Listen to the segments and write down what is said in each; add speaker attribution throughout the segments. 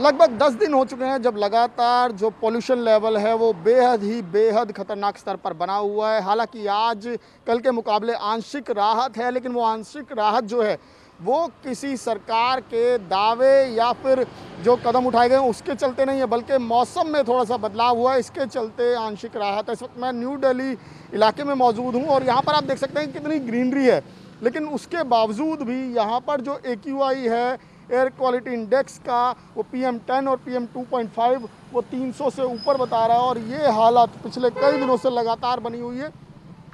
Speaker 1: लगभग 10 दिन हो चुके हैं जब लगातार जो पोल्यूशन लेवल है वो बेहद ही बेहद खतरनाक स्तर पर बना हुआ है। हालाँकि आज कल के मुकाबले आंशिक राहत है, लेकिन वो आंशिक राहत जो है, वो किसी सरकार के दावे या फिर जो कदम उठाए गए उसके चलते नहीं है, बल्कि मौसम में थोड़ा सा बदलाव हुआ है। इसके चलते आंशिक राहत है। इस वक्त मैं न्यू दिल्ली इलाके में मौजूद हूँ और यहाँ पर आप देख सकते हैं कितनी ग्रीनरी है। लेकिन उसके बावजूद भी यहाँ पर जो एक्यूआई है एयर क्वालिटी इंडेक्स का, वो पी एम टेन और P M two point five वो तीन सौ से ऊपर बता रहा है और ये हालत पिछले कई दिनों से लगातार बनी हुई है।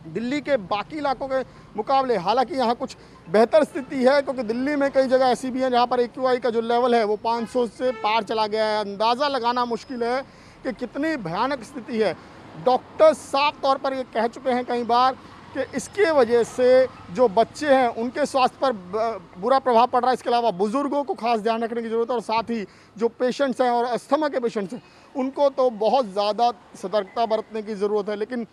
Speaker 1: दिल्ली के बाकी इलाकों के मुकाबले, हालाँकि यहाँ कुछ बेहतर स्थिति है, क्योंकि दिल्ली में कई जगह ऐसी भी हैं जहाँ पर ए का जो लेवल है, वो 500 से पार चला गया है। अंदाज़ा लगाना मुश्किल है कि कितनी भयानक स्थिति है। डॉक्टर्स साफ़ तौर पर ये कह चुके हैं कई बार कि इसके वजह से जो बच्चे हैं, उनके स्वास्थ्य पर बुरा प्रभाव पड़ रहा है। इसके अलावा बुज़ुर्गों को खास ध्यान रखने की ज़रूरत है और साथ ही जो पेशेंट्स हैं और अस्थमा के पेशेंट्स हैं, उनको तो बहुत ज़्यादा सतर्कता बरतने की ज़रूरत है। लेकिन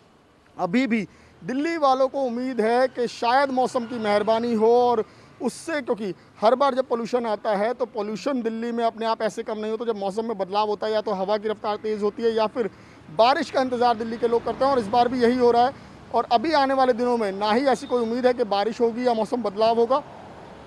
Speaker 1: अभी भी दिल्ली वालों को उम्मीद है कि शायद मौसम की मेहरबानी हो और उससे, क्योंकि हर बार जब पोल्यूशन आता है तो पोल्यूशन दिल्ली में अपने आप ऐसे कम नहीं होता। जब मौसम में बदलाव होता है, या तो हवा की रफ्तार तेज़ होती है, या फिर बारिश का इंतज़ार दिल्ली के लोग करते हैं। और इस बार भी यही हो रहा है और अभी आने वाले दिनों में ना ही ऐसी कोई उम्मीद है कि बारिश होगी या मौसम बदलाव होगा,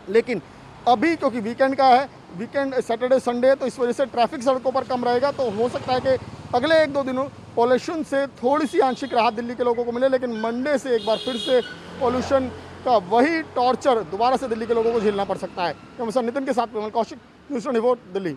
Speaker 1: लेकिन अभी क्योंकि वीकेंड का है वीकेंड सैटरडे संडे तो इस वजह से ट्रैफ़िक सड़कों पर कम रहेगा तो हो सकता है कि अगले एक दो दिनों पॉल्यूशन से थोड़ी सी आंशिक राहत दिल्ली के लोगों को मिले, लेकिन मंडे से एक बार फिर से पॉल्यूशन का वही टॉर्चर दोबारा से दिल्ली के लोगों को झेलना पड़ सकता है। सर नितिन के साथ कौशिक, न्यूज़ ट्वेंटी दिल्ली।